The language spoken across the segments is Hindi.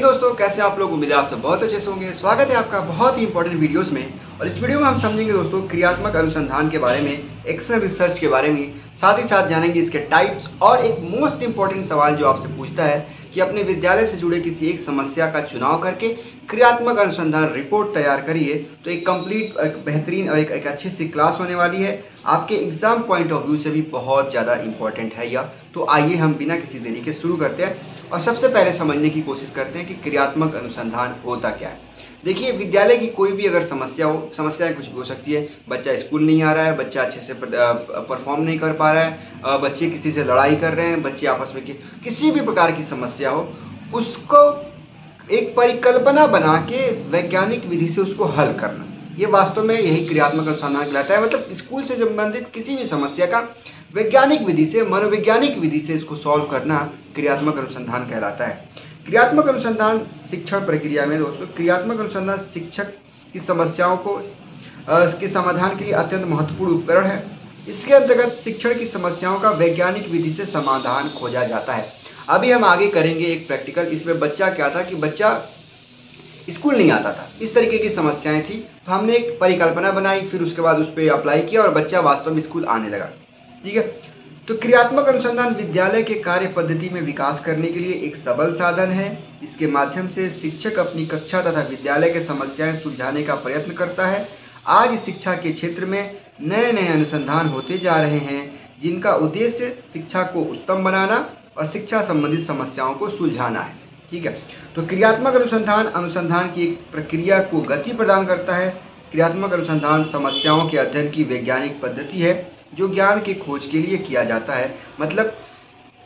दोस्तों कैसे आप लोग? उम्मीद है आप सब बहुत अच्छे से होंगे। स्वागत है आपका बहुत ही इंपॉर्टेंट वीडियोस में। और इस वीडियो में हम समझेंगे दोस्तों क्रियात्मक अनुसंधान के बारे में एक्शन रिसर्च के बारे में। साथ ही साथ जानेंगे इसके टाइप्स और एक मोस्ट इंपॉर्टेंट सवाल जो आपसे पूछता है कि अपने विद्यालय से जुड़े किसी एक समस्या का चुनाव करके क्रियात्मक अनुसंधान रिपोर्ट तैयार करिए। तो एक कंप्लीट एक बेहतरीन और एक, एक अच्छी सी क्लास होने वाली है। आपके एग्ज़ाम पॉइंट ऑफ़ व्यू से भी बहुत ज़्यादा इंपॉर्टेंट है यह। तो आइए हम बिना किसी देरी के शुरू करते हैं। और सबसे पहले समझने की कोशिश करते हैं कि क्रियात्मक अनुसंधान होता क्या है। देखिए विद्यालय की कोई भी अगर समस्या हो समस्याएँ कुछ भी हो सकती है। बच्चा स्कूल नहीं आ रहा है बच्चा अच्छे से परफॉर्म नहीं कर पा रहा है बच्चे किसी से लड़ाई कर रहे हैं बच्चे आपस में कि, किसी भी प्रकार की समस्या हो उसको एक परिकल्पना बना के वैज्ञानिक विधि से उसको हल करना। ये वास्तव में यही क्रियात्मक अनुसंधान कहलाता है। मतलब स्कूल से संबंधित किसी भी समस्या का वैज्ञानिक विधि से, मनोवैज्ञानिक विधि से इसको सॉल्व करना क्रियात्मक अनुसंधान कहलाता है। क्रियात्मक अनुसंधान शिक्षण प्रक्रिया में दोस्तों, क्रियात्मक अनुसंधान शिक्षक की समस्याओं को इसके समाधान के लिए अत्यंत महत्वपूर्ण उपकरण है। इसके अंतर्गत शिक्षण की समस्याओं का वैज्ञानिक विधि से समाधान खोजा जाता है। अभी हम आगे करेंगे एक प्रैक्टिकल इसमें बच्चा क्या था कि बच्चा स्कूल नहीं आता था। इस तरीके की समस्याएँ थी। तो हमने एक परिकल्पना बनाई, फिर उसके बाद उस पर अप्लाई किया और बच्चा वास्तव में स्कूल आने लगा। ठीक है? तो क्रियात्मक अनुसंधान विद्यालय के कार्य पद्धति में विकास करने के लिए एक सबल साधन है। इसके माध्यम से शिक्षक अपनी कक्षा तथा विद्यालय के समस्याएँ सुलझाने का प्रयत्न करता है। आज शिक्षा के क्षेत्र में नए नए अनुसंधान होते जा रहे हैं, जिनका उद्देश्य शिक्षा को उत्तम बनाना और शिक्षा संबंधित समस्याओं को सुलझाना है। ठीक है? तो क्रियात्मक अनुसंधान अनुसंधान की एक प्रक्रिया को गति प्रदान करता है। क्रियात्मक अनुसंधान समस्याओं के अध्ययन की वैज्ञानिक पद्धति है। जो ज्ञान की खोज के लिए किया जाता है। मतलब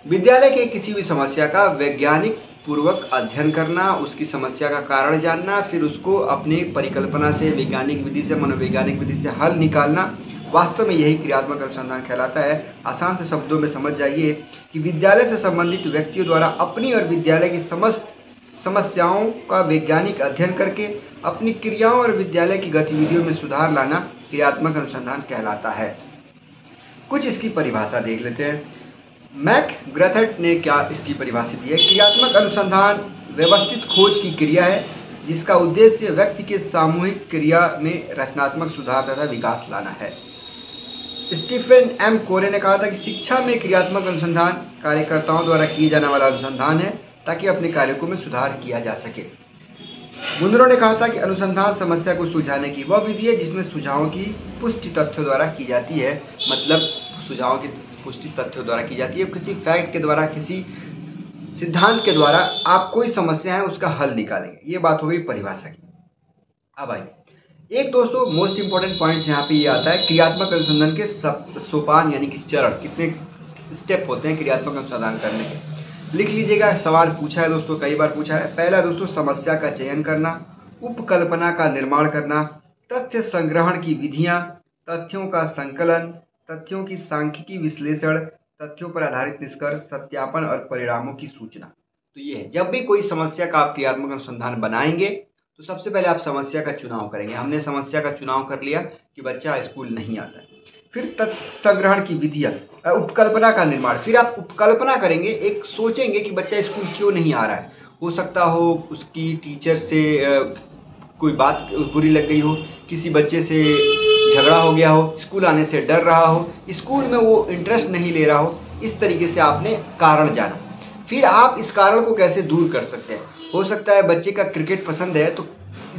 विद्यालय के किसी भी समस्या का वैज्ञानिक पूर्वक अध्ययन करना, उसकी समस्या का कारण जानना, फिर उसको अपनी परिकल्पना से, वैज्ञानिक विधि से, मनोवैज्ञानिक विधि से हल निकालना, वास्तव में यही क्रियात्मक अनुसंधान कहलाता है। आसान से शब्दों में समझ जाइए कि विद्यालय से संबंधित व्यक्तियों द्वारा अपनी और विद्यालय की समस्त समस्याओं का वैज्ञानिक अध्ययन करके, अपनी क्रियाओं और विद्यालय की गतिविधियों में सुधार लाना क्रियात्मक अनुसंधान कहलाता है। कुछ इसकी परिभाषा देख लेते हैं। मैक ग्रथट ने क्या इसकी परिभाषा दी है? क्रियात्मक अनुसंधान व्यवस्थित खोज की क्रिया है, जिसका उद्देश्य व्यक्ति के सामूहिक क्रिया में रचनात्मक सुधार तथा विकास लाना है। स्टीफन एम कोरे ने कहा था कि शिक्षा में क्रियात्मक अनुसंधान कार्यकर्ताओं द्वारा किए जाने वाला अनुसंधान है, ताकि अपने कार्यों में सुधार किया जा सके। मुंदरों ने कहा था कि अनुसंधान समस्या को सुलझाने की वह विधि है जिसमें सुझावों की पुष्टि तथ्यों द्वारा की जाती है मतलब सुझावों की पुष्टि तथ्यों द्वारा की जाती है। किसी फैक्ट के द्वारा, किसी सिद्धांत के द्वारा आप कोई समस्या है, उसका हल निकालेंगे। ये बात हो गई परिभाषा की। अब आइए। एक दोस्तों मोस्ट इंपॉर्टेंट पॉइंट यहाँ पे ये आता है, क्रियात्मक अनुसंधान के सोपान, यानी कि चरण, कितने स्टेप होते हैं क्रियात्मक अनुसंधान करने के। लिख लीजिएगा, सवाल पूछा है दोस्तों, कई बार पूछा है। पहला दोस्तों, समस्या का चयन करना, उपकल्पना का निर्माण करना, तथ्य संग्रहण की विधियाँ, तथ्यों का संकलन तथ्यों की सांख्यिकी विश्लेषण, तथ्यों पर आधारित निष्कर्ष, सत्यापन और परिणामों की सूचना। तो ये है। जब भी कोई समस्या का आप क्रियात्मक अनुसंधान बनाएँगे तो सबसे पहले आप समस्या का चुनाव करेंगे। हमने समस्या का चुनाव कर लिया कि बच्चा स्कूल नहीं आता है। फिर तथ्य संग्रहण की विधियाँ उपकल्पना का निर्माण। फिर आप उपकल्पना करेंगे, एक सोचेंगे कि बच्चा स्कूल क्यों नहीं आ रहा है। हो सकता हो उसकी टीचर से कोई बात बुरी लग गई हो। किसी बच्चे से झगड़ा हो गया हो, स्कूल आने से डर रहा हो, स्कूल में वो इंटरेस्ट नहीं ले रहा हो, इस तरीके से आपने कारण जाना। फिर आप इस कारण को कैसे दूर कर सकते हैं? हो सकता है बच्चे का क्रिकेट पसंद है तो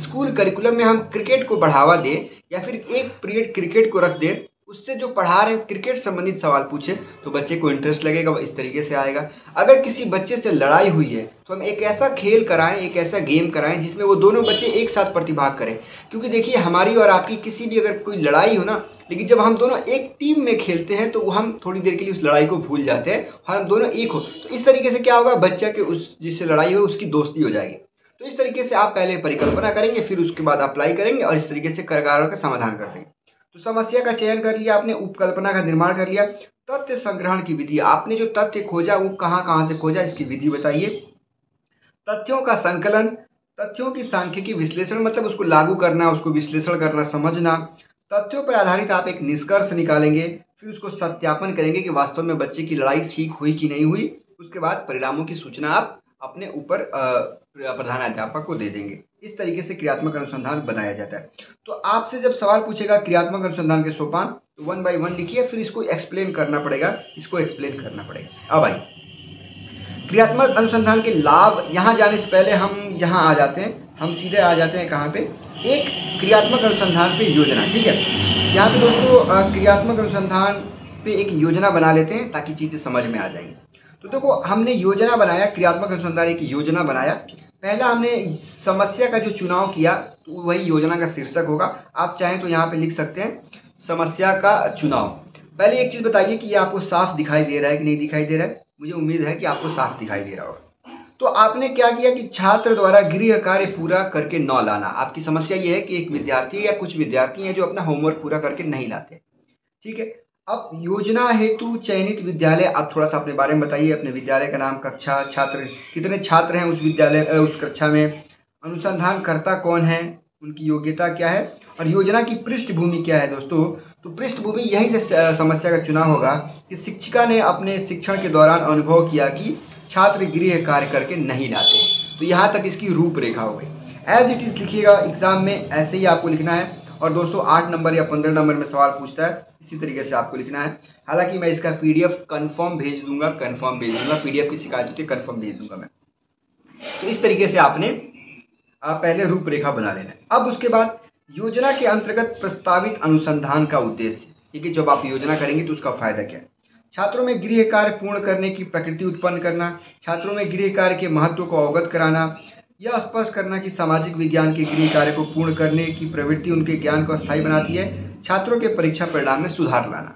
स्कूल करिकुलम में हम क्रिकेट को बढ़ावा दें या फिर एक पीरियड क्रिकेट को रख दें उससे जो पढ़ा रहे क्रिकेट संबंधित सवाल पूछे तो बच्चे को इंटरेस्ट लगेगा, वो इस तरीके से आएगा। अगर किसी बच्चे से लड़ाई हुई है तो हम एक ऐसा खेल कराएँ, एक ऐसा गेम कराएँ, जिसमें वो दोनों बच्चे एक साथ प्रतिभाग करें। क्योंकि देखिए, हमारी और आपकी किसी भी अगर कोई लड़ाई हो ना, लेकिन जब हम दोनों एक टीम में खेलते हैं तो हम थोड़ी देर के लिए उस लड़ाई को भूल जाते हैं, और हम दोनों एक हो। तो इस तरीके से क्या होगा, बच्चा के उस, जिससे लड़ाई हो उसकी दोस्ती हो जाएगी। तो इस तरीके से आप पहले परिकल्पना करेंगे, फिर उसके बाद अप्लाई करेंगे, और इस तरीके से कारों का समाधान कर देंगे। तो समस्या का चयन कर लिया, आपने उपकल्पना का निर्माण कर लिया। तथ्य संग्रहण की विधि, आपने जो तथ्य खोजा, वो कहाँ कहाँ से खोजा, इसकी विधि बताइए। तथ्यों का संकलन, तथ्यों की सांख्यिकी विश्लेषण मतलब उसको लागू करना, उसको विश्लेषण करना, समझना। तथ्यों पर आधारित आप एक निष्कर्ष निकालेंगे, फिर उसको सत्यापन करेंगे कि वास्तव में बच्चे की लड़ाई ठीक हुई कि नहीं हुई, उसके बाद परिणामों की सूचना आप अपने ऊपर प्रधानाध्यापक को दे देंगे। इस तरीके से क्रियात्मक अनुसंधान बनाया जाता है। तो आपसे जब सवाल पूछेगा क्रियात्मक अनुसंधान के सोपान तो वन बाई वन लिखिए, फिर इसको एक्सप्लेन करना पड़ेगा। इसको एक्सप्लेन करना पड़ेगा। अब आई क्रियात्मक अनुसंधान के लाभ यहाँ जाने से पहले हम यहाँ आ जाते हैं। हम सीधे आ जाते हैं कहाँ पे? एक क्रियात्मक अनुसंधान पे योजना, ठीक है? यहाँ पे दोस्तों क्रियात्मक अनुसंधान पे एक योजना बना लेते हैं ताकि चीज़ें समझ में आ जाएँगी तो देखो तो हमने योजना बनाया, क्रियात्मक अनुसंधान एक योजना बनाया। पहला हमने समस्या का जो चुनाव किया तो वही योजना का शीर्षक होगा। आप चाहें तो यहाँ पे लिख सकते हैं, समस्या का चुनाव। पहले एक चीज़ बताइए कि ये आपको साफ़ दिखाई दे रहा है कि नहीं दिखाई दे रहा है? मुझे उम्मीद है कि आपको साफ़ दिखाई दे रहा होगा। तो आपने क्या किया कि छात्र द्वारा गृह कार्य पूरा करके न लाना? आपकी समस्या ये है कि एक विद्यार्थी या कुछ विद्यार्थी हैं जो अपना होमवर्क पूरा करके नहीं लाते। ठीक है? अब योजना हेतु चयनित विद्यालय, आप थोड़ा सा अपने बारे में बताइए। अपने विद्यालय का नाम कक्षा, छात्र, कितने छात्र हैं उस विद्यालय उस कक्षा में? अनुसंधानकर्ता कौन है? उनकी योग्यता क्या है? और योजना की पृष्ठभूमि क्या है दोस्तों? तो पृष्ठभूमि यहीं से समस्या का चुनाव होगा कि शिक्षिका ने अपने शिक्षण के दौरान अनुभव किया कि छात्र गृह कार्य करके नहीं लाते। तो यहाँ तक इसकी रूपरेखा हो गई। एज इट इज़ लिखिएगा एग्ज़ाम में ऐसे ही आपको लिखना है। और दोस्तों, आठ नंबर या पंद्रह नंबर में सवाल पूछता है, इसी तरीके से आपको लिखना है। हालाँकि मैं इसका पीडीएफ कंफर्म भेज दूँगा कंफर्म भेज दूँगा पीडीएफ की शिकायत होती है कंफर्म भेज दूँगा मैं। तो इस तरीके से आपने आप पहले रूपरेखा बना लेना है। अब उसके बाद योजना के अंतर्गत प्रस्तावित अनुसंधान का उद्देश्य है जब आप योजना करेंगे तो उसका फ़ायदा क्या है? छात्रों में गृह कार्य पूर्ण करने की प्रकृति उत्पन्न करना, छात्रों में गृह कार्य के महत्व को अवगत कराना यह स्पष्ट करना कि सामाजिक विज्ञान के गृह कार्य को पूर्ण करने की प्रवृत्ति उनके ज्ञान को स्थायी बनाती है, छात्रों के परीक्षा परिणाम में सुधार लाना।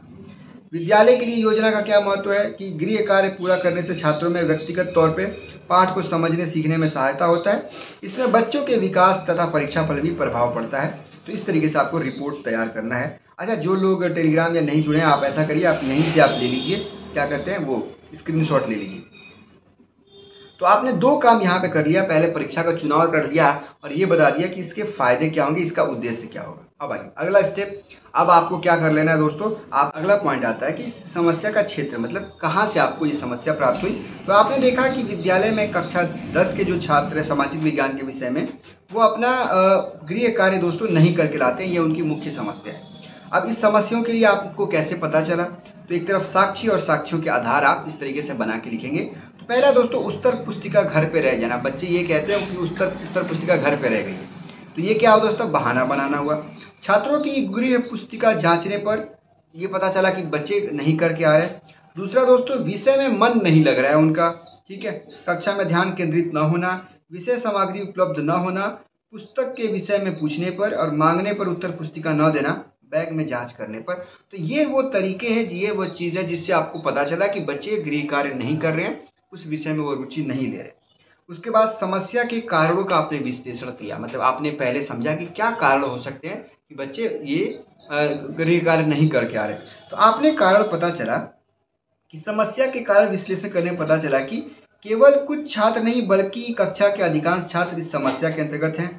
विद्यालय के लिए योजना का क्या महत्व है कि गृह कार्य पूरा करने से छात्रों में व्यक्तिगत तौर पर पाठ को समझने, सीखने में सहायता होता है। इसमें बच्चों के विकास तथा परीक्षा पर भी प्रभाव पड़ता है। तो इस तरीके से आपको रिपोर्ट तैयार करना है। अच्छा जो लोग टेलीग्राम या नहीं जुड़े हैं, आप ऐसा करिए, आप यहीं से आप ले लीजिए। क्या करते हैं, वो स्क्रीनशॉट ले लीजिए। तो आपने दो काम यहाँ पे कर लिया। पहले परीक्षा का चुनाव कर लिया और ये बता दिया कि इसके फ़ायदे क्या होंगे, इसका उद्देश्य क्या होगा। अब आइए, अगला स्टेप अब आपको क्या कर लेना है दोस्तों? आप, अगला पॉइंट आता है कि समस्या का क्षेत्र मतलब कहाँ से आपको ये समस्या प्राप्त हुई? तो आपने देखा कि विद्यालय में कक्षा दस के जो छात्र है, सामाजिक विज्ञान के विषय में, वो अपना गृह कार्य दोस्तों नहीं करके लाते ये उनकी मुख्य समस्या है। अब इस समस्याओं के लिए आपको कैसे पता चला? तो एक तरफ़ साक्षी और साक्ष्यों के आधार आप इस तरीके से बना के लिखेंगे। पहला दोस्तों उत्तर पुस्तिका घर पे रह जाना। बच्चे ये कहते हैं कि उत्तर उत्तर पुस्तिका घर पे रह गई है। तो ये क्या हो दोस्तों? बहाना बनाना हुआ। छात्रों की गृह पुस्तिका जांचने पर ये पता चला कि बच्चे नहीं करके आ रहे दूसरा दोस्तों, विषय में मन नहीं लग रहा है उनका, ठीक है? कक्षा में ध्यान केंद्रित न होना, विषय सामग्री उपलब्ध न होना, पुस्तक के विषय में पूछने पर और मांगने पर उत्तर पुस्तिका न देना, बैग में जाँच करने पर। तो ये वो तरीके हैं, ये वो चीज़ है जिससे आपको पता चला कि बच्चे गृह कार्य नहीं कर रहे हैं। उस विषय में वो रुचि नहीं ले रहे। उसके बाद समस्या के कारणों का आपने विश्लेषण किया। मतलब आपने पहले समझा कि क्या कारण हो सकते हैं कि बच्चे ये गृह कार्य नहीं करके आ रहे। तो आपने कारण पता चला कि समस्या के कारण विश्लेषण करने पता चला कि केवल कुछ छात्र नहीं, बल्कि कक्षा के अधिकांश छात्र इस समस्या के अंतर्गत हैं।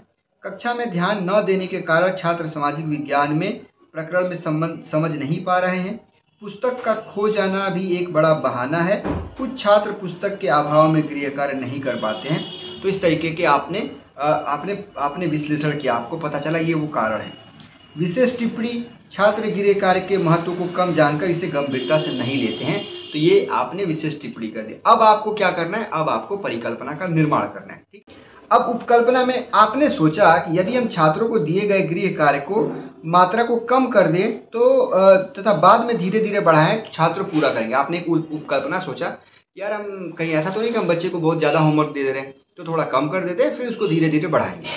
कक्षा में ध्यान न देने के कारण छात्र सामाजिक विज्ञान में प्रकरण में संबंध समझ नहीं पा रहे हैं। पुस्तक का खो जाना भी एक बड़ा बहाना है। कुछ छात्र पुस्तक के अभाव में गृह कार्य नहीं कर पाते हैं। तो इस तरीके के आपने आपने आपने विश्लेषण किया। आपको पता चला ये वो कारण है। विशेष टिप्पणी, छात्र गृह कार्य के महत्व को कम जानकर इसे गंभीरता से नहीं लेते हैं। तो ये आपने विशेष टिप्पणी कर दी। अब आपको क्या करना है? अब आपको परिकल्पना का निर्माण करना है, ठीक? अब उपकल्पना में आपने सोचा कि यदि हम छात्रों को दिए गए गृह कार्य को मात्रा को कम कर दें तो तथा बाद में धीरे धीरे बढ़ाएँ, छात्र पूरा करेंगे। आपने एक उपकल्पना सोचा यार हम कहीं ऐसा तो नहीं कि हम बच्चे को बहुत ज़्यादा होमवर्क दे दे रहे हैं तो थोड़ा कम कर देते हैं, फिर उसको धीरे धीरे बढ़ाएँगे।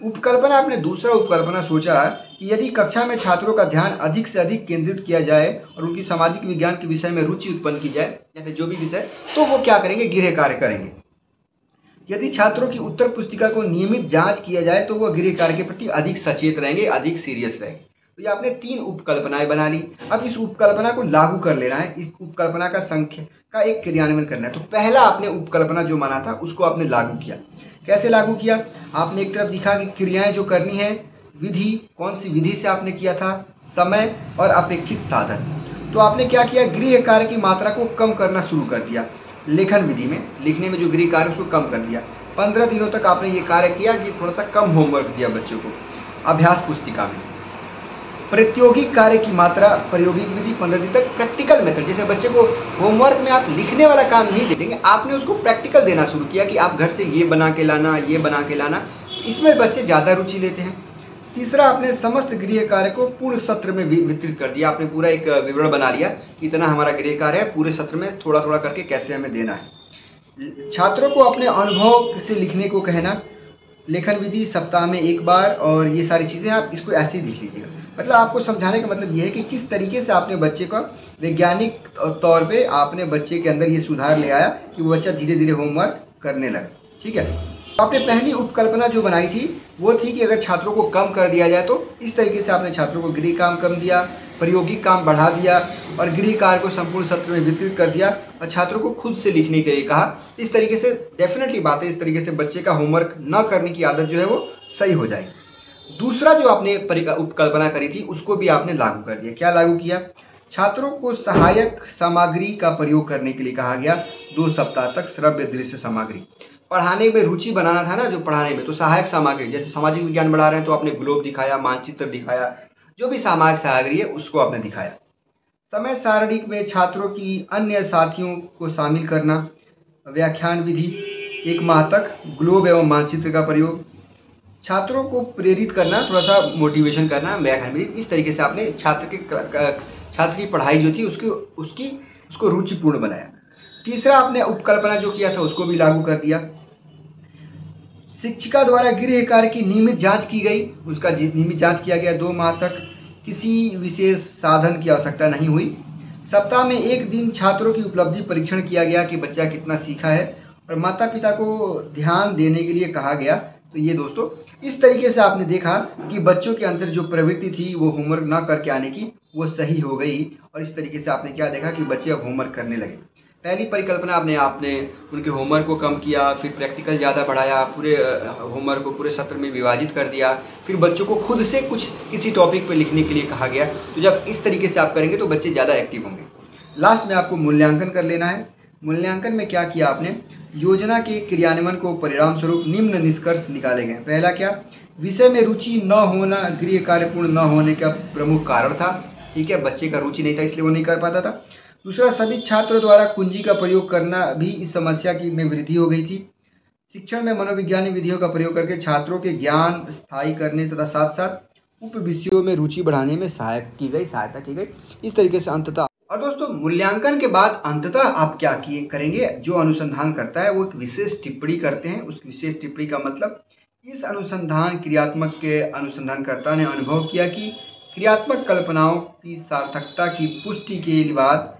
उपकल्पना, आपने दूसरा उपकल्पना सोचा कि यदि कक्षा में छात्रों का ध्यान अधिक से अधिक केंद्रित किया जाए और उनकी सामाजिक विज्ञान के विषय में रुचि उत्पन्न की जाए फिर जो भी विषय तो वो क्या करेंगे? गृह कार्य करेंगे। यदि छात्रों की उत्तर पुस्तिका को नियमित जाँच किया जाए तो वह गृह कार्य के प्रति अधिक सचेत रहेंगे, अधिक सीरियस रहेंगे। तो ये आपने तीन उपकल्पनाएँ बना ली। अब इस उपकल्पना को लागू कर लेना है। इस उपकल्पना का संख्या, का एक क्रियान्वयन करना है। तो पहला आपने उपकल्पना जो माना था, उसको आपने लागू किया। कैसे लागू किया? आपने एक तरफ़ दिखा कि क्रियाएँ जो करनी है, विधि, कौन सी विधि से आपने किया था? समय और अपेक्षित साधन। तो आपने क्या किया? गृह कार्य की मात्रा को कम करना शुरू कर दिया। लेखन विधि में, लिखने में जो गृह कार्य उसको कम कर दिया। पंद्रह दिनों तक आपने ये कार्य किया कि थोड़ा सा कम होमवर्क दिया बच्चों को। अभ्यास पुस्तिका में। प्रायोगिक कार्य की मात्रा, प्रायोगिक विधि पंद्रह दिन तक प्रैक्टिकल मेथड जैसे बच्चे को होमवर्क में आप लिखने वाला काम नहीं दे देंगे, आपने उसको प्रैक्टिकल देना शुरू किया कि आप घर से ये बना के लाना, ये बना के लाना। इसमें बच्चे ज़्यादा रुचि लेते हैं। तीसरा, आपने समस्त गृह कार्य को पूर्ण सत्र में वितरित कर दिया। आपने पूरा एक विवरण बना लिया इतना हमारा गृह कार्य है, पूरे सत्र में थोड़ा थोड़ा करके कैसे हमें देना है। छात्रों को अपने अनुभव से लिखने को कहना, लेखन विधि, सप्ताह में एक बार, और ये सारी चीज़ें आप इसको ऐसे ही लिख लीजिएगा। मतलब आपको समझाने का मतलब ये है कि किस तरीके से आपने बच्चे का वैज्ञानिक तौर पे आपने बच्चे के अंदर ये सुधार ले आया कि वो बच्चा धीरे धीरे होमवर्क करने लगे। ठीक है? आपने पहली उपकल्पना जो बनाई थी, वो थी कि अगर छात्रों को कम कर दिया जाए तो इस तरीके से आपने छात्रों को गृह काम कम दिया, प्रायोगिक काम बढ़ा दिया और गृह कार्य को संपूर्ण सत्र में वितरित कर दिया और छात्रों को खुद से लिखने के लिए कहा। इस तरीके से डेफिनेटली बात है इस तरीके से बच्चे का होमवर्क न करने की आदत जो है, वो सही हो जाएगी। दूसरा जो आपने उपकल्पना करी थी, उसको भी आपने लागू कर दिया। क्या लागू किया? छात्रों को सहायक सामग्री का प्रयोग करने के लिए कहा गया, दो सप्ताह तक श्रव्य दृश्य सामग्री। पढ़ाने में रुचि बनाना था ना जो पढ़ाने में तो सहायक सामग्री, जैसे सामाजिक विज्ञान बढ़ा रहे हैं तो आपने ग्लोब दिखाया, मानचित्र दिखाया, जो भी सामाजिक सामग्री है उसको आपने दिखाया। समय सारणी में छात्रों की अन्य साथियों को शामिल करना, व्याख्यान विधि, एक माह तक ग्लोब एवं मानचित्र का प्रयोग, छात्रों को प्रेरित करना थोड़ा सा मोटिवेशन करना, व्याख्यान विधि, इस तरीके से आपने छात्र के, छात्र की पढ़ाई जो थी उसकी उसकी, उसको रुचिपूर्ण बनाया। तीसरा आपने उपकल्पना जो किया था उसको भी लागू कर दिया। शिक्षिका द्वारा गृह कार्य की नियमित जाँच की गई। उसका नियमित जाँच किया गया दो माह तक। किसी विशेष साधन की आवश्यकता नहीं हुई। सप्ताह में एक दिन छात्रों की उपलब्धि परीक्षण किया गया कि बच्चा कितना सीखा है और माता पिता को ध्यान देने के लिए कहा गया। तो ये दोस्तों, इस तरीके से आपने देखा कि बच्चों के अंदर जो प्रवृत्ति थी, वो होमवर्क ना करके आने की, वो सही हो गई। और इस तरीके से आपने क्या देखा कि बच्चे अब होमवर्क करने लगे। पहली परिकल्पना आपने आपने उनके होमवर्क को कम किया, फिर प्रैक्टिकल ज़्यादा बढ़ाया, पूरे होमवर्क को पूरे सत्र में विभाजित कर दिया। फिर बच्चों को खुद से कुछ किसी टॉपिक पर लिखने के लिए कहा गया। तो जब इस तरीके से आप करेंगे तो बच्चे ज़्यादा एक्टिव होंगे। लास्ट में आपको मूल्यांकन कर लेना है। मूल्यांकन में क्या किया आपने? योजना के क्रियान्वयन को परिणाम स्वरूप निम्न निष्कर्ष निकाले गए। पहला क्या? विषय में रुचि न होना, गृह कार्यपूर्ण न होने का प्रमुख कारण था। ठीक है, बच्चे का रुचि नहीं था, इसलिए वो नहीं कर पाता था। दूसरा, सभी छात्रों द्वारा कुंजी का प्रयोग करना भी इस समस्या की में वृद्धि हो गई थी। शिक्षण में मनोविज्ञानिक विधियों का प्रयोग करके छात्रों के ज्ञान स्थायी करने तथा साथ साथ उप विषयों में रुचि बढ़ाने में सहायक की गई, सहायता की गई। इस तरीके से अंततः और दोस्तों, मूल्यांकन के बाद अंततः आप क्या किए करेंगे, जो अनुसंधान करता है, वो एक विशेष टिप्पणी करते हैं। उस विशेष टिप्पणी का मतलब इस अनुसंधान क्रियात्मक के अनुसंधानकर्ता ने अनुभव किया कि क्रियात्मक कल्पनाओं की सार्थकता की पुष्टि के बाद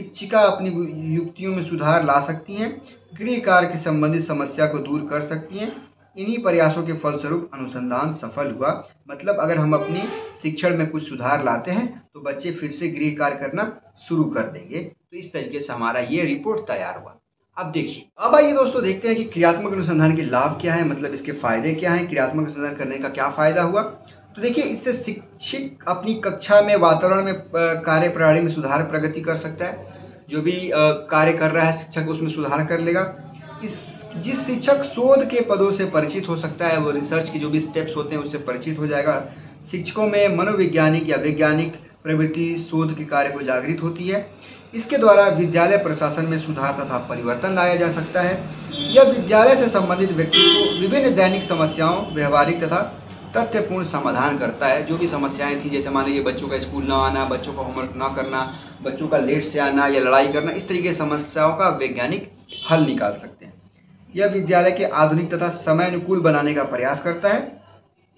शिक्षिका अपनी युक्तियों में सुधार ला सकती हैं, गृह कार्य के संबंधित समस्या को दूर कर सकती हैं। इन्हीं प्रयासों के फलस्वरूप अनुसंधान सफल हुआ। मतलब अगर हम अपनी शिक्षण में कुछ सुधार लाते हैं तो बच्चे फिर से गृह कार्य करना शुरू कर देंगे। तो इस तरीके से हमारा ये रिपोर्ट तैयार हुआ। अब देखिए, अब आइए दोस्तों देखते हैं कि क्रियात्मक अनुसंधान के लाभ क्या है मतलब इसके फ़ायदे क्या हैं, क्रियात्मक अनुसंधान करने का क्या फ़ायदा हुआ। तो देखिए, इससे शिक्षक अपनी कक्षा में, वातावरण में कार्य प्रणाली में सुधार प्रगति कर सकता है। जो भी कार्य कर रहा है, शिक्षक उसमें सुधार कर लेगा। इस, जिस शिक्षक शोध के पदों से परिचित हो सकता है, वो रिसर्च के जो भी स्टेप्स होते हैं, उससे परिचित हो जाएगा। शिक्षकों में मनोवैज्ञानिक या वैज्ञानिक प्रवृत्ति शोध के कार्य को जागृत होती है। इसके द्वारा विद्यालय प्रशासन में सुधार तथा परिवर्तन लाया जा सकता है। यह विद्यालय से संबंधित व्यक्ति को विभिन्न दैनिक समस्याओं, व्यवहारिक तथा तथ्यपूर्ण समाधान करता है, जो भी समस्याएँ थी, जैसे मान लीजिए बच्चों का स्कूल ना आना, बच्चों का होमवर्क ना करना, बच्चों का लेट से आना या लड़ाई करना, इस तरीके की समस्याओं का वैज्ञानिक हल निकाल सकते हैं। यह विद्यालय के आधुनिक तथा समय अनुकूल बनाने का प्रयास करता है।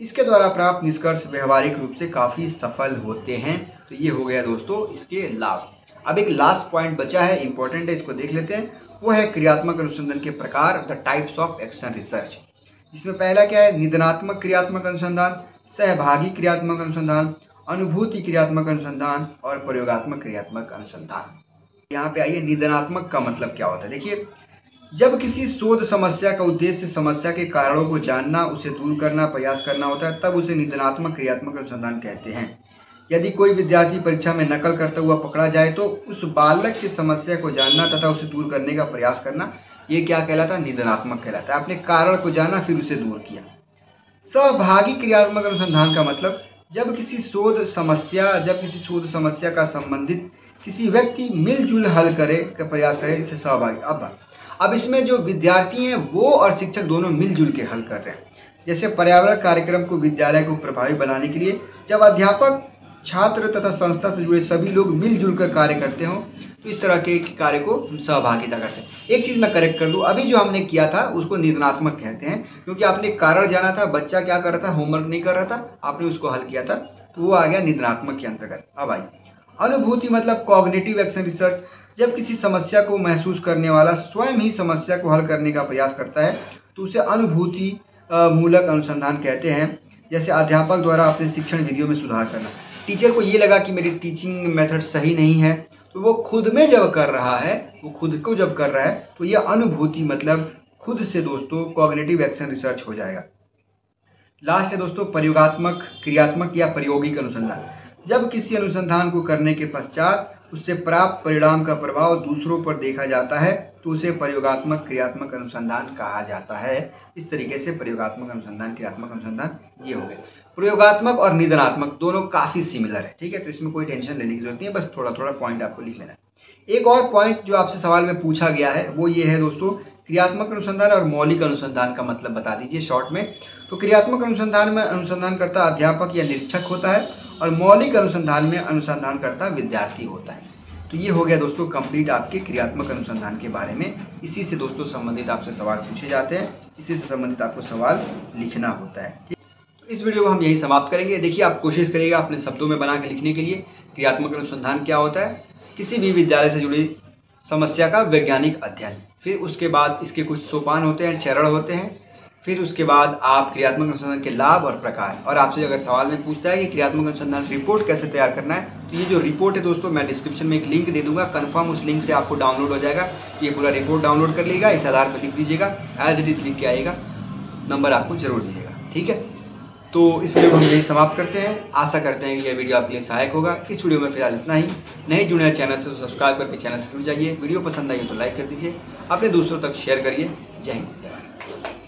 इसके द्वारा प्राप्त निष्कर्ष व्यवहारिक रूप से काफ़ी सफल होते हैं। तो ये हो गया दोस्तों इसके लाभ। अब एक लास्ट पॉइंट बचा है इंपॉर्टेंट है, इसको देख लेते हैं। वो है क्रियात्मक अनुसंधान के प्रकार the types of action research इसमें पहला क्या है? निधनात्मक क्रियात्मक अनुसंधान, सहभागी क्रियात्मक अनुसंधान, अनुभूति क्रियात्मक अनुसंधान और प्रयोगात्मक क्रियात्मक अनुसंधान। यहाँ पे आइए, निधनात्मक का मतलब क्या होता है? देखिए, जब किसी शोध समस्या का उद्देश्य समस्या के कारणों को जानना, उसे दूर करना, प्रयास करना होता है, तब उसे निधनात्मक क्रियात्मक अनुसंधान कहते हैं। यदि कोई विद्यार्थी परीक्षा में नकल करता हुआ पकड़ा जाए तो उस बालक की समस्या को जानना तथा उसे दूर करने का प्रयास करना ये क्या कहलाता है? निधनात्मक कहलाता है। आपने कारण को जाना, फिर उसे दूर किया। सहभागी क्रियात्मक अनुसंधान का मतलब जब किसी शोध समस्या, जब किसी शोध समस्या का संबंधित किसी व्यक्ति मिलजुल हल करे, का प्रयास करे, इसे सहभागी अब अब इसमें जो विद्यार्थी हैं, वो और शिक्षक दोनों मिलजुल के हल कर रहे हैं। जैसे पर्यावरण कार्यक्रम को विद्यालय को प्रभावी बनाने के लिए, जब अध्यापक छात्र तथा संस्था से जुड़े सभी लोग मिलजुल कर कार्य करते हो तो इस तरह के कार्य को हम सहभागिता कर सकते एक चीज़ मैं करेक्ट कर दूँ, अभी जो हमने किया था, उसको निधनात्मक कहते हैं, क्योंकि आपने कारण जाना था, बच्चा क्या कर रहा था होमवर्क नहीं कर रहा था, आपने उसको हल किया था तो वो आ गया निधनात्मक के अंतर्गत। अब आई अनुभूति मतलब कॉग्नेटिव एक्शन रिसर्च जब किसी समस्या को महसूस करने वाला स्वयं ही समस्या को हल करने का प्रयास करता है तो उसे अनुभूति मूलक अनुसंधान कहते हैं, जैसे अध्यापक द्वारा अपने शिक्षण विधियों में सुधार करना। टीचर को ये लगा कि मेरी टीचिंग मेथड सही नहीं है तो वो खुद में जब कर रहा है, वो खुद को जब कर रहा है तो ये अनुभूति मतलब खुद से दोस्तों कॉग्नेटिव एक्शन रिसर्च हो जाएगा। लास्ट है दोस्तों, प्रयोगात्मक, क्रियात्मक या प्रयोगिक अनुसंधान। जब किसी अनुसंधान को करने के पश्चात उससे प्राप्त परिणाम का प्रभाव दूसरों पर देखा जाता है तो उसे प्रयोगात्मक, क्रियात्मक अनुसंधान कहा जाता है। इस तरीके से प्रयोगात्मक अनुसंधान, क्रियात्मक अनुसंधान ये हो गए। प्रयोगात्मक और निधनात्मक दोनों काफ़ी सिमिलर है, ठीक है? तो इसमें कोई टेंशन लेने की ज़रूरत नहीं है, बस थोड़ा थोड़ा पॉइंट आपको लिख लेना है। एक और पॉइंट जो आपसे सवाल में पूछा गया है, वो ये है दोस्तों, क्रियात्मक अनुसंधान और मौलिक अनुसंधान का मतलब बता दीजिए शॉर्ट में। तो क्रियात्मक अनुसंधान में अनुसंधान करता अध्यापक या निरीक्षक होता है और मौलिक अनुसंधान में अनुसंधान करता विद्यार्थी होता है। तो ये हो गया दोस्तों कंप्लीट आपके क्रियात्मक अनुसंधान के बारे में। इसी से दोस्तों संबंधित आपसे सवाल पूछे जाते हैं, इसी से संबंधित आपको सवाल लिखना होता है। इस वीडियो को हम यही समाप्त करेंगे। देखिए, आप कोशिश करिएगा अपने शब्दों में बना के लिखने के लिए क्रियात्मक अनुसंधान क्या होता है। किसी भी विद्यालय से जुड़ी समस्या का वैज्ञानिक अध्ययन। फिर उसके बाद इसके कुछ सोपान होते हैं, चरण होते हैं। फिर उसके बाद आप क्रियात्मक अनुसंधान के लाभ और प्रकार। और आपसे अगर सवाल में पूछता है कि क्रियात्मक अनुसंधान रिपोर्ट कैसे तैयार करना है तो ये जो रिपोर्ट है दोस्तों, मैं डिस्क्रिप्शन में एक लिंक दे दूँगा। कंफर्म उस लिंक से आपको डाउनलोड हो जाएगा। ये पूरा रिपोर्ट डाउनलोड कर लीजिएगा इस आधार पर लिख दीजिएगा। एज इट इज़ लिख के आएगा नंबर आपको ज़रूर दीजिएगा ठीक है? तो इस वीडियो को हम यही समाप्त करते हैं। आशा करते हैं कि यह वीडियो आपके लिए सहायक होगा। इस वीडियो में फ़िलहाल इतना ही। नहीं जुड़े चैनल से तो सब्सक्राइब करके चैनल से जुड़ जाइए। वीडियो पसंद आई तो लाइक कर दीजिए। अपने दोस्तों तक शेयर करिए। जय हिंद।